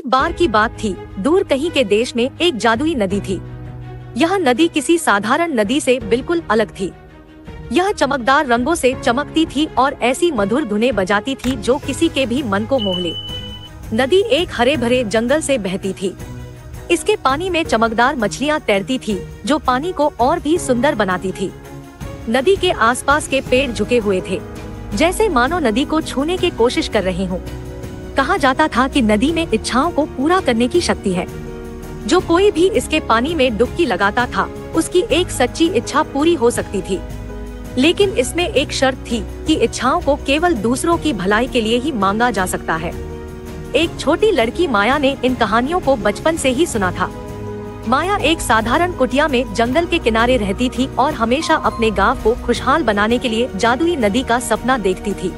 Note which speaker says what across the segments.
Speaker 1: एक बार की बात थी, दूर कहीं के देश में एक जादुई नदी थी। यह नदी किसी साधारण नदी से बिल्कुल अलग थी। यह चमकदार रंगों से चमकती थी और ऐसी मधुर धुने बजाती थी जो किसी के भी मन को मोह ले। नदी एक हरे भरे जंगल से बहती थी। इसके पानी में चमकदार मछलियाँ तैरती थी, जो पानी को और भी सुंदर बनाती थी। नदी के आसपास के पेड़ झुके हुए थे। जैसे मानो नदी को छूने की कोशिश कर रहे हों। कहा जाता था कि नदी में इच्छाओं को पूरा करने की शक्ति है। जो कोई भी इसके पानी में डुबकी लगाता था, उसकी एक सच्ची इच्छा पूरी हो सकती थी। लेकिन इसमें एक शर्त थी कि इच्छाओं को केवल दूसरों की भलाई के लिए ही मांगा जा सकता है। एक छोटी लड़की माया ने इन कहानियों को बचपन से ही सुना था। माया एक साधारण कुटिया में जंगल के किनारे रहती थी और हमेशा अपने गाँव को खुशहाल बनाने के लिए जादुई नदी का सपना देखती थी।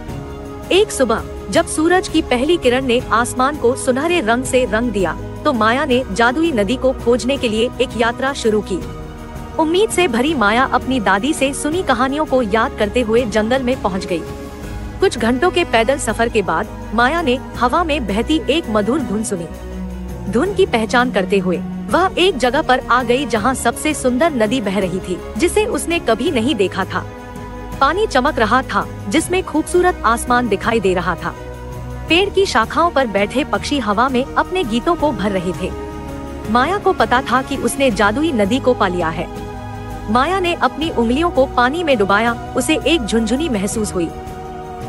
Speaker 1: एक सुबह जब सूरज की पहली किरण ने आसमान को सुनहरे रंग से रंग दिया तो माया ने जादुई नदी को खोजने के लिए एक यात्रा शुरू की। उम्मीद से भरी माया अपनी दादी से सुनी कहानियों को याद करते हुए जंगल में पहुँच गई। कुछ घंटों के पैदल सफ़र के बाद, माया ने हवा में बहती एक मधुर धुन सुनी। धुन की पहचान करते हुए, वह एक जगह पर आ गई जहाँ सबसे सुंदर नदी बह रही थी, जिसे उसने कभी नहीं देखा था। पानी चमक रहा था, जिसमें खूबसूरत आसमान दिखाई दे रहा था। पेड़ की शाखाओं पर बैठे पक्षी हवा में अपने गीतों को भर रहे थे। माया को पता था कि उसने जादुई नदी को पा लिया है। माया ने अपनी उंगलियों को पानी में डुबाया, उसे एक झुंझुनी महसूस हुई।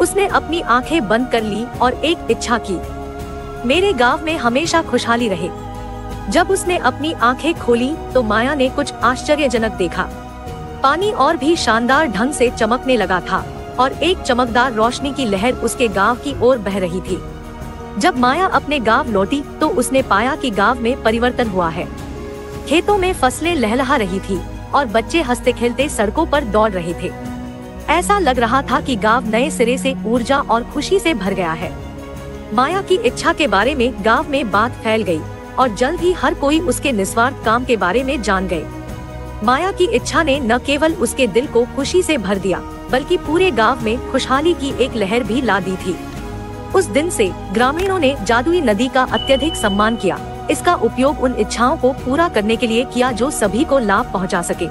Speaker 1: उसने अपनी आँखें बंद कर ली और एक इच्छा की। मेरे गाँव में हमेशा खुशहाली रहे। जब उसने अपनी आँखें खोली तो माया ने कुछ आश्चर्यजनक देखा। पानी और भी शानदार ढंग से चमकने लगा था, और एक चमकदार रोशनी की लहर उसके गाँव की ओर बह रही थी। जब माया अपने गाँव लौटी तो उसने पाया कि गाँव में परिवर्तन हुआ है। खेतों में फ़सलें लहलहा रही थी, और बच्चे हँसते खेलते सड़कों पर दौड़ रहे थे। ऐसा लग रहा था कि गाँव नए सिरे से ऊर्जा और खुशी से भर गया है। माया की इच्छा के बारे में गाँव में बात फैल गई, और जल्द ही हर कोई उसके निस्वार्थ काम के बारे में जान गए। माया की इच्छा ने न केवल उसके दिल को खुशी से भर दिया, बल्कि पूरे गाँव में खुशहाली की एक लहर भी ला दी थी। उस दिन से ग्रामीणों ने जादुई नदी का अत्यधिक सम्मान किया। इसका उपयोग उन इच्छाओं को पूरा करने के लिए किया जो सभी को लाभ पहुँचा सके।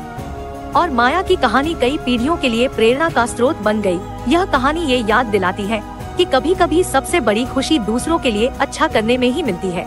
Speaker 1: और माया की कहानी कई पीढ़ियों के लिए प्रेरणा का स्रोत बन गई। यह कहानी ये याद दिलाती है कि कभी कभी सबसे बड़ी खुशी दूसरों के लिए अच्छा करने में ही मिलती है।